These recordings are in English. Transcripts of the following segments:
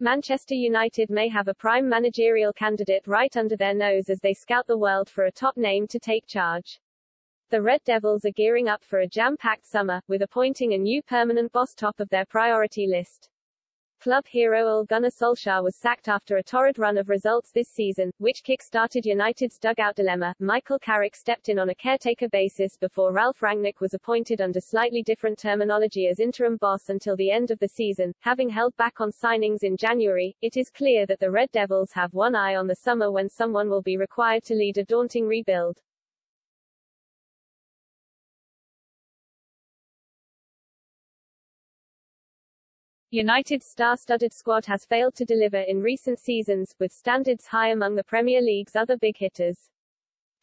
Manchester United may have a prime managerial candidate right under their nose as they scout the world for a top name to take charge. The Red Devils are gearing up for a jam-packed summer, with appointing a new permanent boss top of their priority list. Club hero Ole Gunnar Solskjaer was sacked after a torrid run of results this season, which kick-started United's dugout dilemma. Michael Carrick stepped in on a caretaker basis before Ralf Rangnick was appointed under slightly different terminology as interim boss until the end of the season. Having held back on signings in January, it is clear that the Red Devils have one eye on the summer when someone will be required to lead a daunting rebuild. United's star-studded squad has failed to deliver in recent seasons, with standards high among the Premier League's other big hitters.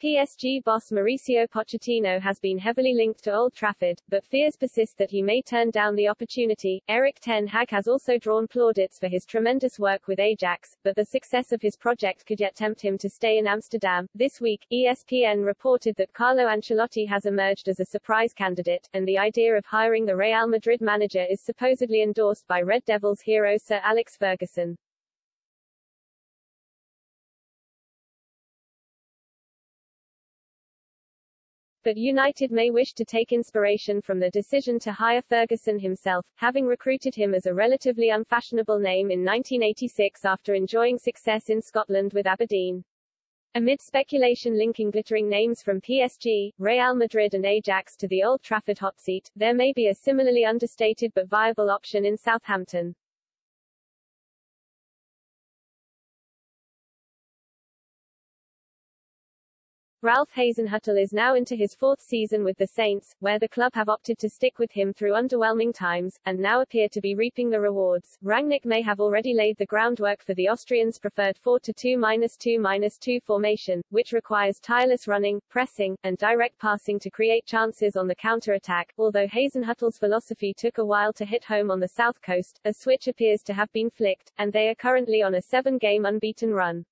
PSG boss Mauricio Pochettino has been heavily linked to Old Trafford, but fears persist that he may turn down the opportunity. Erik Ten Hag has also drawn plaudits for his tremendous work with Ajax, but the success of his project could yet tempt him to stay in Amsterdam. This week, ESPN reported that Carlo Ancelotti has emerged as a surprise candidate, and the idea of hiring the Real Madrid manager is supposedly endorsed by Red Devils hero Sir Alex Ferguson. But United may wish to take inspiration from the decision to hire Ferguson himself, having recruited him as a relatively unfashionable name in 1986 after enjoying success in Scotland with Aberdeen. Amid speculation linking glittering names from PSG, Real Madrid and Ajax to the Old Trafford hot seat, there may be a similarly understated but viable option in Southampton. Ralph Hasenhüttl is now into his fourth season with the Saints, where the club have opted to stick with him through underwhelming times, and now appear to be reaping the rewards. Rangnick may have already laid the groundwork for the Austrians' preferred 4-2-2-2 formation, which requires tireless running, pressing, and direct passing to create chances on the counter-attack. Although Hasenhüttl's philosophy took a while to hit home on the south coast, a switch appears to have been flicked, and they are currently on a seven-game unbeaten run.